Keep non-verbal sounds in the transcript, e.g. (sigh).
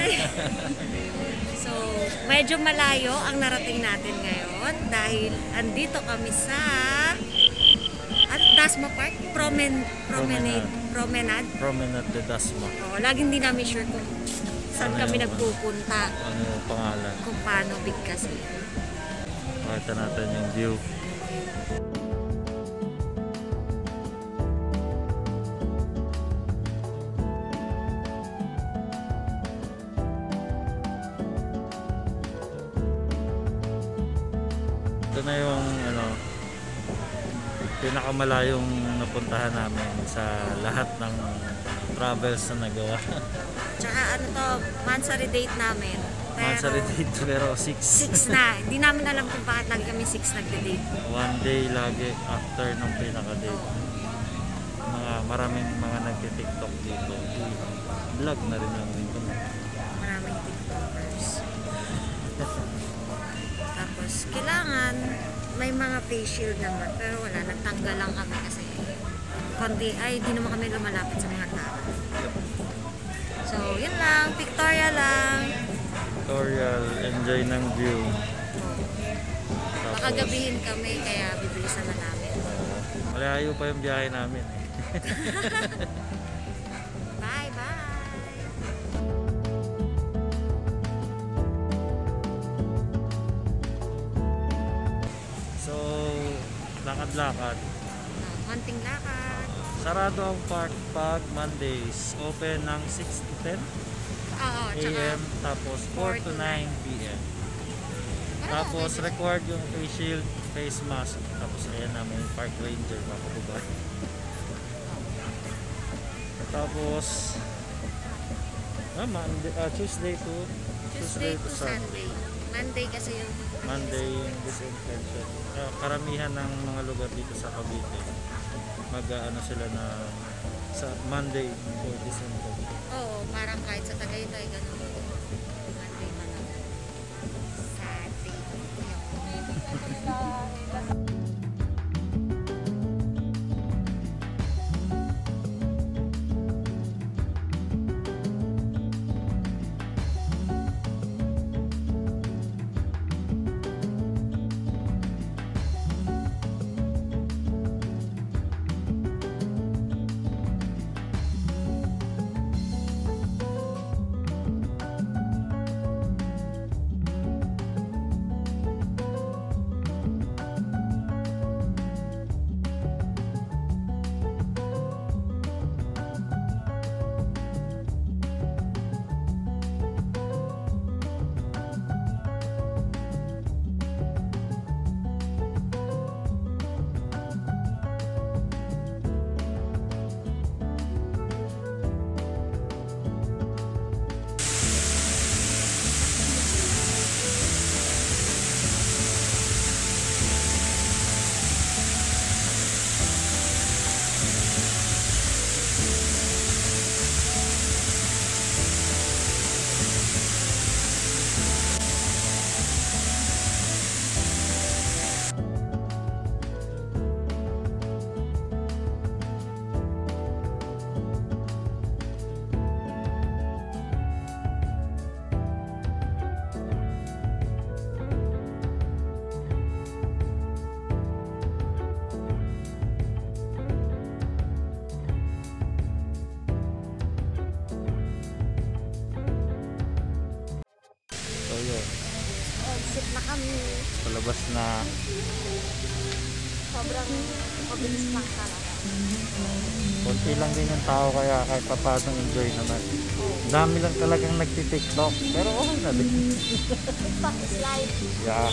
(laughs) So, medyo malayo ang narating natin ngayon dahil andito kami sa at Dasma Park, Promen, Promenade, Promenade. Promenade de Dasma. Oh, laging hindi namin sure kung saan Ano kami yung- nagpupunta, Ano yung pangalan? kung paano bigkas. Pakita natin yung view. Ito na yung ano pinakamalayong napuntahan namin sa lahat ng travels na nagawa. (laughs) Tsaka ano to, Mansari date namin. Pero, Mansari date pero 6 Six na. (laughs) Hindi namin alam kung bakit lagi kami six nagde-date. one day lagi after ng pinaka-date. Mga maraming mga nagti-TikTok dito. Vlog na rin lang dito. Maraming TikTokers. (laughs) Tapos, kailangan may mga face shield naman. Pero wala, nagtanggal lang kami kasi konti, ay, di naman kami lumalapit sa mga tao. So, yun lang. Victoria lang. Tutorial, enjoy ng view. Baka gabihin kami, kaya bibilisan na namin. malayo pa yung biyahe namin. eh. (laughs) lakad-lakad. Konting lakad. Sarado ang park pag Mondays. Open ng 6 to 10 Oo, a.m. Tapos 4 to 9 p.m. Tapos required yung face shield, face mask. Tapos ayan namin yung park ranger makababa. Tapos ah, Monday, ah, Tuesday to Tuesday to Sunday. Monday kasi yung Monday yung disinfection. Ah, karamihan ng mga lugar dito sa Cavite mag ah, ano sila na sa Monday for disinfection. Oo, parang kahit sa Tagaytay, na kami. palabas na Sobrang mabilis lang talaga. konti lang din yung tao kaya kahit pa paano enjoy naman. Dami lang talagang nagti-TikTok pero okay na din. TikTok is life. Yeah.